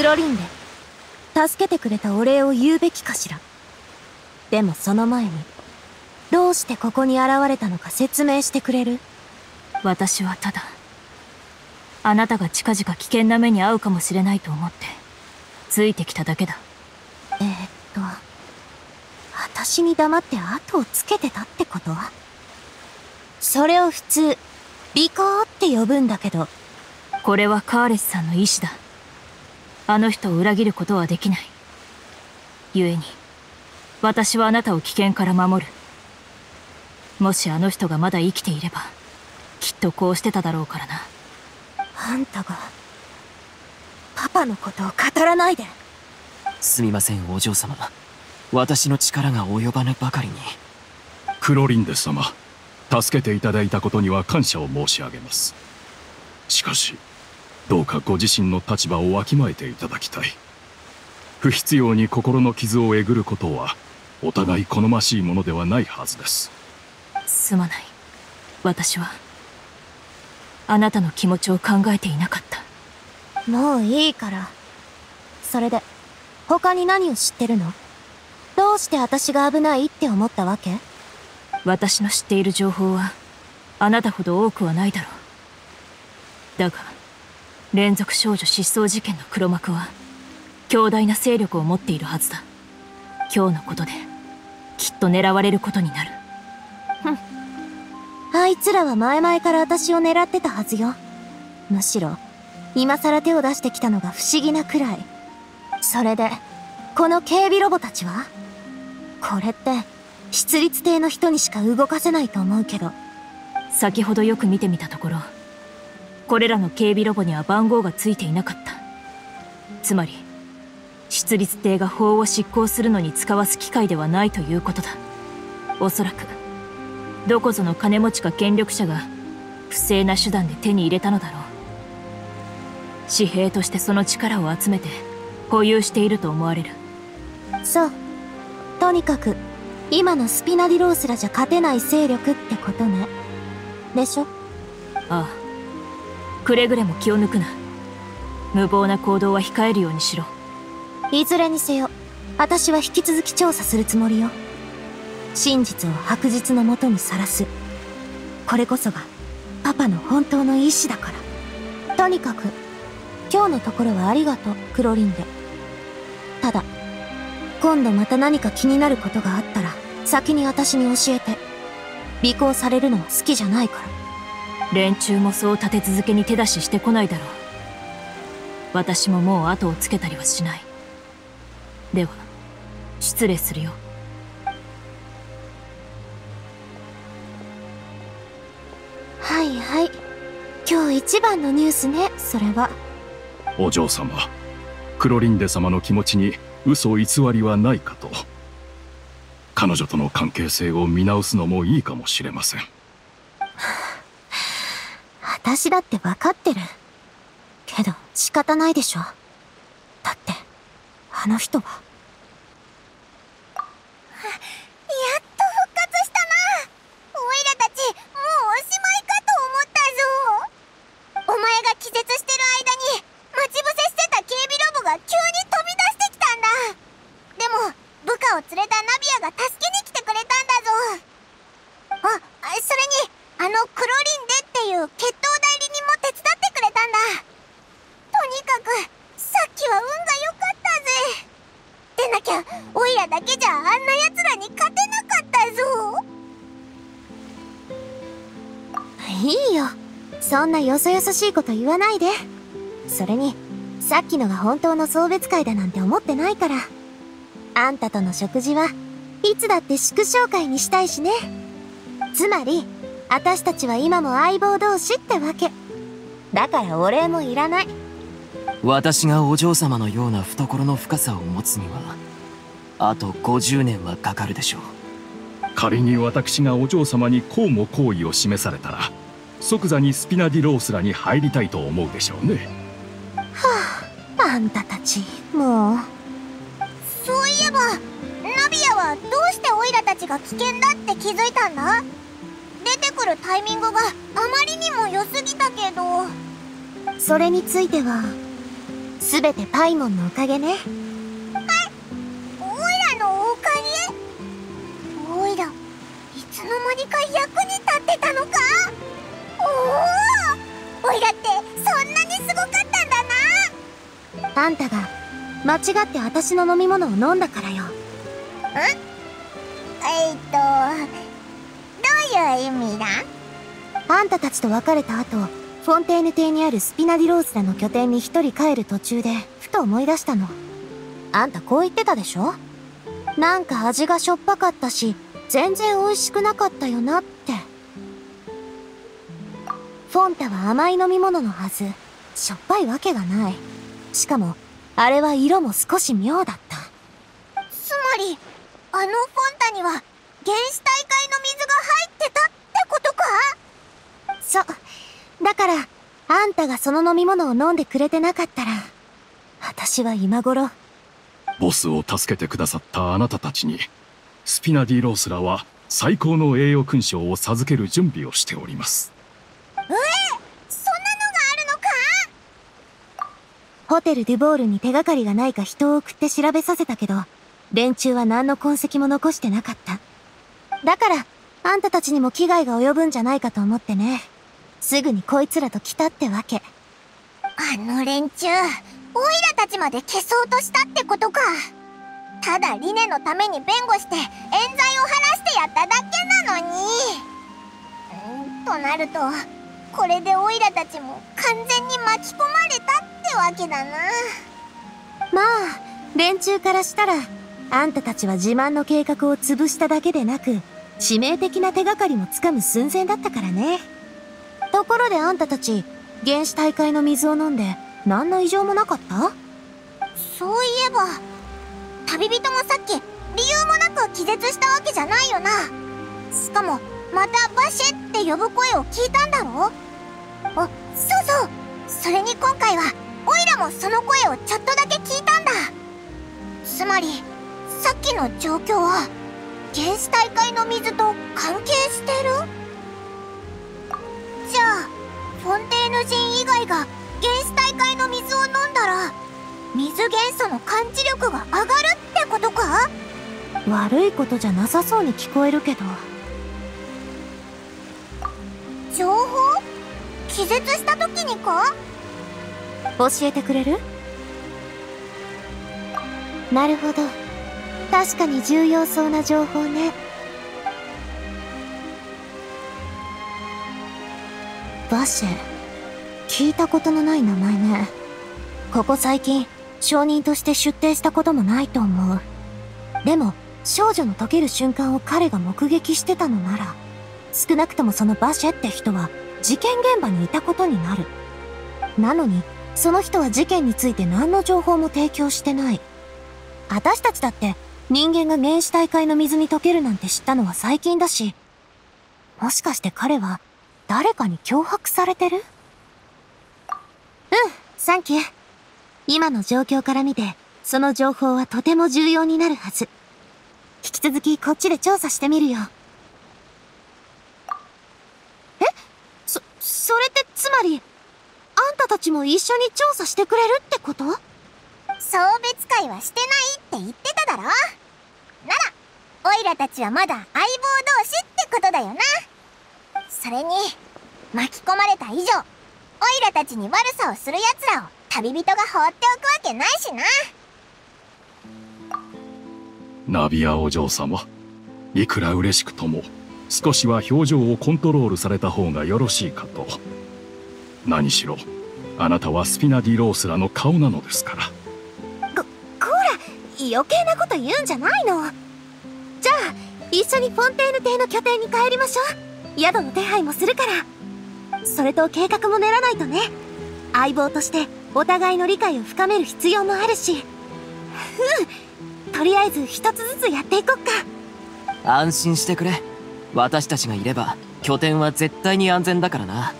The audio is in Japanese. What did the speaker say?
クロリンで助けてくれたお礼を言うべきかしら。でもその前にどうしてここに現れたのか説明してくれる？私はただあなたが近々危険な目に遭うかもしれないと思ってついてきただけだ。えー、っと私に黙って後をつけてたってこと？それを普通尾行って呼ぶんだけど。これはカーレスさんの意志だあの人を裏切ることはできない。故に私はあなたを危険から守る。もしあの人がまだ生きていればきっとこうしてただろうからな。あんたがパパのことを語らないで。すみませんお嬢様。私の力が及ばぬばかりに。クロリンデス様助けていただいたことには感謝を申し上げます。しかしどうかご自身の立場をわきまえていただきたい。不必要に心の傷をえぐることはお互い好ましいものではないはずです。すまない。私はあなたの気持ちを考えていなかった。もういいから。それで他に何を知ってるの？どうして私が危ないって思ったわけ？私の知っている情報はあなたほど多くはないだろう。だが連続少女失踪事件の黒幕は強大な勢力を持っているはずだ。今日のことできっと狙われることになる。ふん。あいつらは前々から私を狙ってたはずよ。むしろ今更手を出してきたのが不思議なくらい。それでこの警備ロボたちは？これって出立艇の人にしか動かせないと思うけど。先ほどよく見てみたところこれらの警備ロボには番号がついていなかった。つまり出立艇が法を執行するのに使わす機械ではないということだ。おそらくどこぞの金持ちか権力者が不正な手段で手に入れたのだろう。紙幣としてその力を集めて保有していると思われる。そう。とにかく今のスピナディロースらじゃ勝てない勢力ってことね。でしょ？ああくれぐれも気を抜くな。無謀な行動は控えるようにしろ。いずれにせよ私は引き続き調査するつもりよ。真実を白日のもとにさらす。これこそがパパの本当の意志だから。とにかく今日のところはありがとうクロリンで。ただ今度また何か気になることがあったら先に私に教えて。尾行されるのは好きじゃないから。連中もそう立て続けに手出ししてこないだろう。私ももう後をつけたりはしない。では失礼するよ。はいはい。今日一番のニュースねそれは。お嬢様クロリンデ様の気持ちに嘘偽りはないかと。彼女との関係性を見直すのもいいかもしれません私だって分かってる。けど仕方ないでしょ。だってあの人は。んなよそよそしいこと言わないで。それに、さっきのが本当の送別会だなんて思ってないから。あんたとの食事はいつだって祝勝会にしたいしね。つまり、私たちは今も相棒同士ってわけ。だからお礼もいらない。私がお嬢様のような懐の深さを持つには、あと50年はかかるでしょう。仮に私がお嬢様にこうも好意を示されたら、即座にスピナディロースらに入りたいと思うでしょうね。はああんたたち。もう。そういえばナビアはどうしてオイラたちが危険だって気づいたんだ？出てくるタイミングがあまりにも良すぎたけど。それについては全てパイモンのおかげね。オイラのおかげ？オイラいつの間にか役に立ってたのか？おおオイラってそんなにすごかったんだな。あんたが間違って私の飲み物を飲んだからよ。えっとどういう意味だ？あんたたちと別れた後フォンテーヌ邸にあるスピナディロースらの拠点に一人帰る途中でふと思い出したの。あんたこう言ってたでしょ？なんか味がしょっぱかったし全然美味しくなかったよなってフォンタは甘い飲み物のはず。しょっぱいわけがない。しかもあれは色も少し妙だった。つまりあのフォンタには原始大会の水が入ってたってことか？そう。だからあんたがその飲み物を飲んでくれてなかったら私は今頃ボスを助けてくださったあなたたちにスピナディロースラは最高の栄誉勲章を授ける準備をしております。ホテルデュボールに手がかりがないか人を送って調べさせたけど連中は何の痕跡も残してなかった。だからあんたたちにも危害が及ぶんじゃないかと思ってね。すぐにこいつらと来たってわけ。あの連中オイラたちまで消そうとしたってことか。ただリネのために弁護して冤罪を晴らしてやっただけなのに。となるとこれでオイラたちも完全に巻き込まれってわけだな。まあ連中からしたらあんたたちは自慢の計画を潰しただけでなく致命的な手がかりもつかむ寸前だったからね。ところであんたたち原始大会の水を飲んで何の異常もなかった？そういえば旅人もさっき理由もなく気絶したわけじゃないよな。しかもまたバシェって呼ぶ声を聞いたんだろ？あそうそう。それに今回はオイラもその声をちょっとだけ聞いたんだ。つまりさっきの状況は原始大会の水と関係してる？じゃあフォンテーヌ人以外が原始大会の水を飲んだら水元素の感知力が上がるってことか？悪いことじゃなさそうに聞こえるけど。情報？気絶した時にか？教えてくれる？なるほど。確かに重要そうな情報ね。バシェ聞いたことのない名前ね。ここ最近証人として出廷したこともないと思う。でも少女の溶ける瞬間を彼が目撃してたのなら少なくともそのバシェって人は事件現場にいたことになる。なのにその人は事件について何の情報も提供してない。私たちだって人間が原始大会の水に溶けるなんて知ったのは最近だしもしかして彼は誰かに脅迫されてる？うんサンキュー。今の状況から見てその情報はとても重要になるはず。引き続きこっちで調査してみるよ。え？そ、それってつまりたたちも一緒に調査してくれるってこと？送別会はしてないって言ってただろ？ならオイラたちはまだ相棒同士ってことだよな。それに巻き込まれた以上オイラたちに悪さをする奴らを旅人が放っておくわけないしな。ナビアお嬢様いくら嬉しくとも少しは表情をコントロールされた方がよろしいかと。何しろあなたはスピナディロースらの顔なのですから。こ、こら余計なこと言うんじゃないの。じゃあ一緒にフォンテーヌ邸の拠点に帰りましょう。宿の手配もするから。それと計画も練らないとね。相棒としてお互いの理解を深める必要もあるし。うん。とりあえず一つずつやっていこっか。安心してくれ。私たちがいれば拠点は絶対に安全だからな